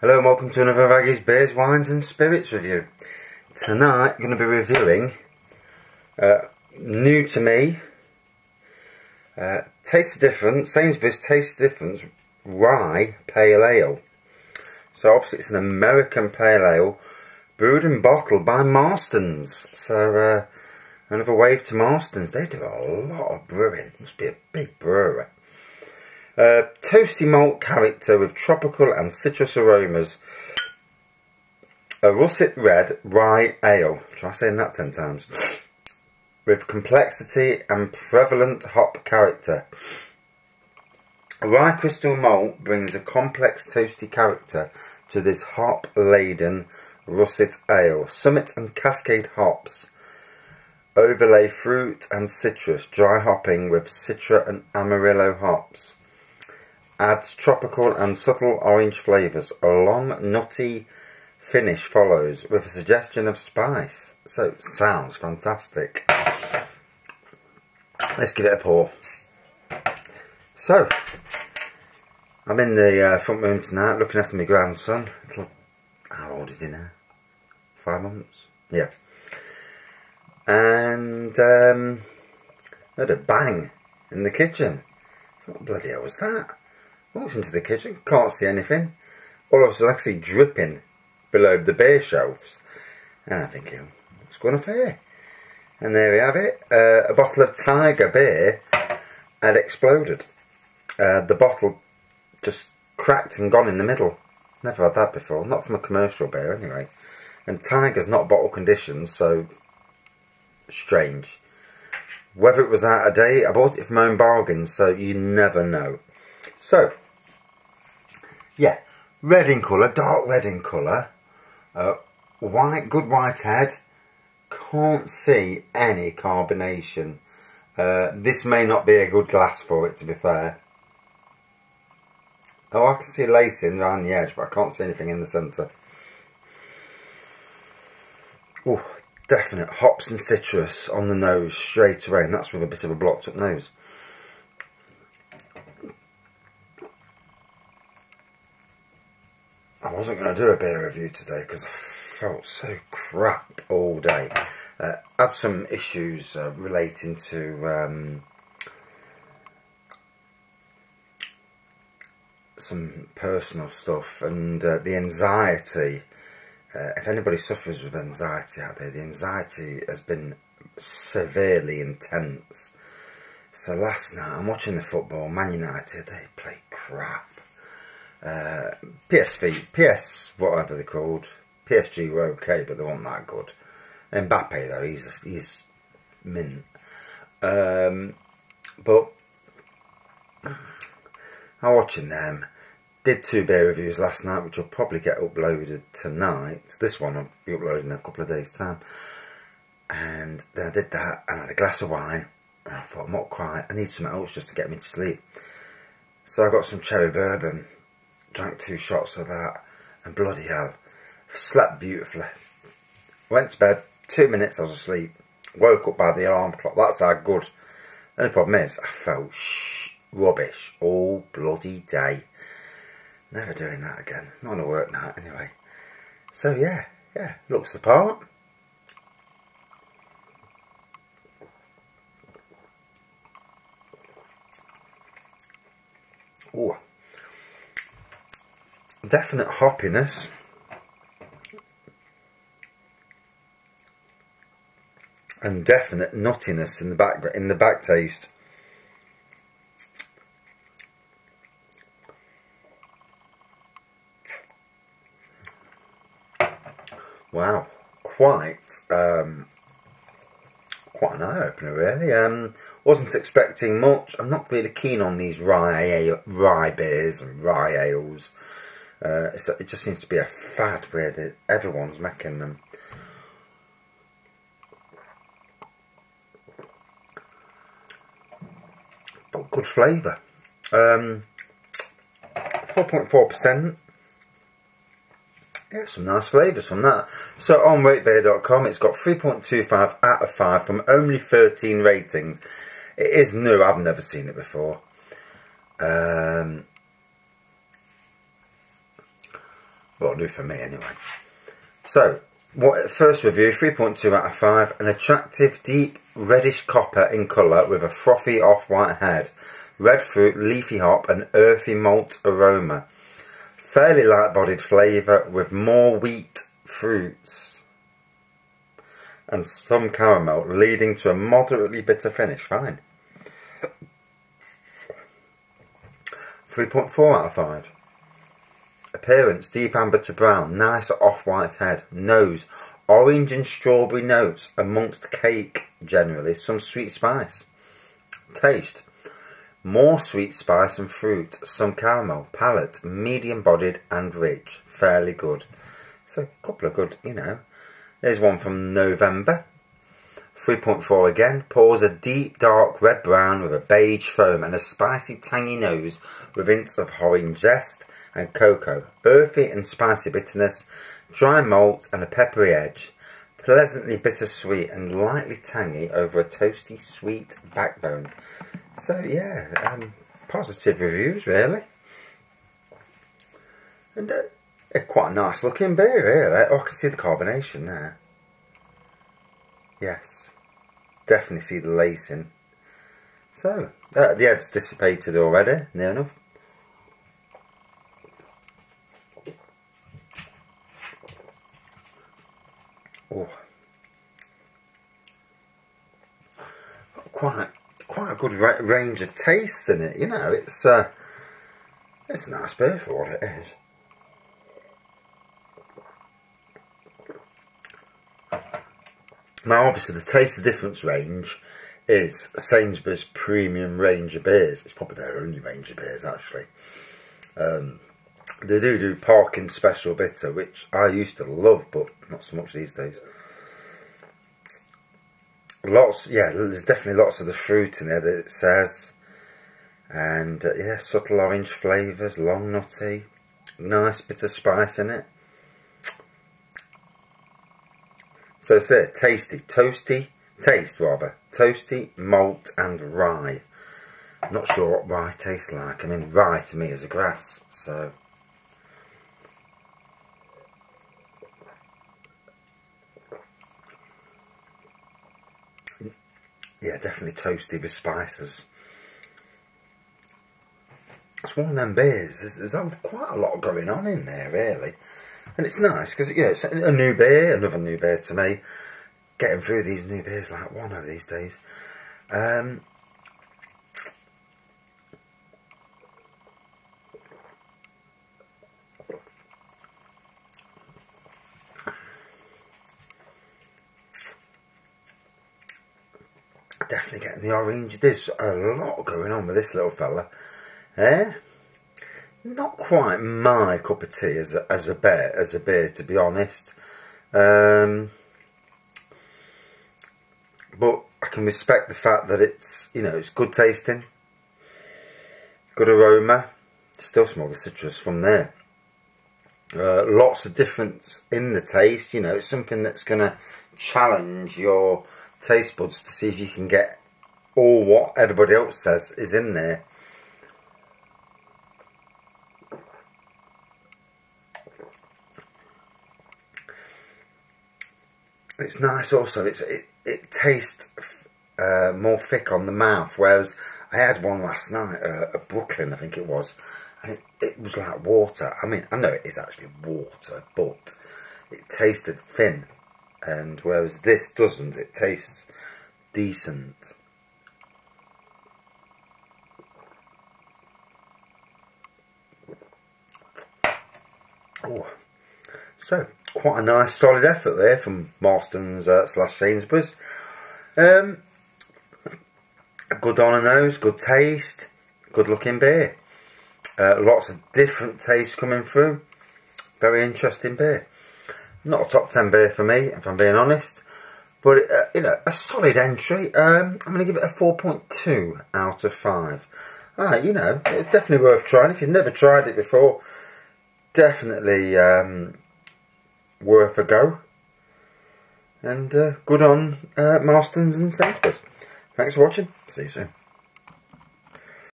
Hello and welcome to another Wraggy's Beers, Wines and Spirits review. Tonight I'm going to be reviewing, uh, new to me, uh, Taste the Difference, Sainsbury's Taste the Difference Rye Pale Ale. So obviously it's an American Pale Ale, brewed and bottled by Marston's. So uh, another wave to Marston's, they do a lot of brewing, must be a big brewery. Toasty malt character with tropical and citrus aromas. A russet red rye ale. Try saying that ten times. With complexity and prevalent hop character. Rye crystal malt brings a complex toasty character to this hop-laden russet ale. Summit and Cascade hops overlay fruit and citrus, dry hopping with Citra and Amarillo hops adds tropical and subtle orange flavours. A long, nutty finish follows with a suggestion of spice. So, sounds fantastic. Let's give it a pour. So, I'm in the uh, front room tonight looking after my grandson. How old is he now? Five months? Yeah. And um, a bang in the kitchen. What bloody hell was that? Walks into the kitchen, can't see anything. All of a sudden, actually dripping below the beer shelves. And I'm thinking, what's going on here? And there we have it. Uh, a bottle of Tiger beer had exploded. Uh, the bottle just cracked and gone in the middle. Never had that before. Not from a commercial beer, anyway. And Tiger's not bottle conditions, so strange. Whether it was out of date, I bought it from my Home Bargain, so you never know. So, yeah, red in colour, dark red in colour, uh, white, good white head, can't see any carbonation. Uh, this may not be a good glass for it to be fair. Oh, I can see lacing around the edge, but I can't see anything in the centre. Oh, definite hops and citrus on the nose straight away, and that's with a bit of a blocked up nose. I wasn't going to do a beer review today because I felt so crap all day. Uh, had some issues uh, relating to um, some personal stuff and uh, the anxiety. Uh, if anybody suffers with anxiety out there, the anxiety has been severely intense. So last night, I'm watching the football, Man United, they play crap uh, PSV, PS, whatever they're called. PSG were okay, but they weren't that good. Mbappe though, he's he's mint. Um, but I'm watching them. Did two beer reviews last night, which will probably get uploaded tonight. This one will be uploaded in a couple of days' time. And then I did that, and I had a glass of wine. And I thought, I'm not quite. I need something else just to get me to sleep. So I got some cherry bourbon drank two shots of that, and bloody hell, slept beautifully. Went to bed, two minutes I was asleep, woke up by the alarm clock, that's how good. The only problem is, I felt rubbish all bloody day. Never doing that again, not on a work night anyway. So yeah, yeah, looks the part. Oh definite hoppiness. And definite nuttiness in the back in the back taste. Wow, quite um, quite an eye opener, really. Um, wasn't expecting much. I'm not really keen on these rye rye beers and rye ales. Uh, it just seems to be a fad where the, everyone's making them. But good flavour. 4.4%. Um, yeah, some nice flavours from that. So on ratebeer.com, it's got 3.25 out of 5 from only 13 ratings. It is new, I've never seen it before. Um, do for me anyway. So, what first review, 3.2 out of 5. An attractive, deep, reddish copper in colour with a frothy off-white head. Red fruit, leafy hop and earthy malt aroma. Fairly light-bodied flavour with more wheat fruits and some caramel leading to a moderately bitter finish. Fine. 3.4 out of 5. Appearance, deep amber to brown, nice off-white head. Nose, orange and strawberry notes amongst cake generally, some sweet spice. Taste, more sweet spice and fruit, some caramel. Palate, medium bodied and rich, fairly good. So a couple of good, you know. There's one from November. 3.4 again, pours a deep dark red brown with a beige foam and a spicy tangy nose with hints of orange zest and cocoa, earthy and spicy bitterness, dry malt and a peppery edge, pleasantly bittersweet and lightly tangy over a toasty sweet backbone. So yeah, um, positive reviews really. And uh, quite a nice looking beer really. Oh, I can see the carbonation there. Yes, definitely see the lacing. So, uh, the head's dissipated already, near enough. Oh, quite quite a good range of tastes in it. You know, it's uh, it's a nice beer for what it is. Now, obviously, the taste of difference range is Sainsbury's premium range of beers. It's probably their only range of beers, actually. Um, they do do Parkin Special Bitter, which I used to love, but not so much these days. Lots, yeah, there's definitely lots of the fruit in there that it says. And, uh, yeah, subtle orange flavours, long nutty, nice bit of spice in it. So it's there, tasty, toasty, taste rather, toasty, malt and rye. I'm not sure what rye tastes like. I mean, rye to me is a grass, so... Yeah, definitely toasty with spices. It's one of them beers. There's, there's quite a lot going on in there, really. And it's nice because, you know, it's a new beer, another new beer to me. Getting through these new beers like one of these days. Um, definitely getting the orange. There's a lot going on with this little fella. Eh? Not quite my cup of tea as a, as a beer, as a beer, to be honest. Um, but I can respect the fact that it's, you know, it's good tasting, good aroma. Still smell the citrus from there. Uh, lots of difference in the taste. You know, it's something that's going to challenge your taste buds to see if you can get all what everybody else says is in there. It's nice also, it's, it, it tastes uh, more thick on the mouth, whereas I had one last night uh, at Brooklyn, I think it was, and it, it was like water. I mean, I know it is actually water, but it tasted thin, and whereas this doesn't, it tastes decent. Oh, so quite a nice solid effort there from Marston's uh, slash Sainsbury's. Um, good on a nose, good taste, good looking beer. Uh, lots of different tastes coming through. Very interesting beer. Not a top 10 beer for me, if I'm being honest. But, uh, you know, a solid entry. Um, I'm going to give it a 4.2 out of 5. Ah, you know, it's definitely worth trying. If you've never tried it before, definitely um, worth a go. And uh, good on uh, Marston's and Sainsbury's. Thanks for watching. See you soon.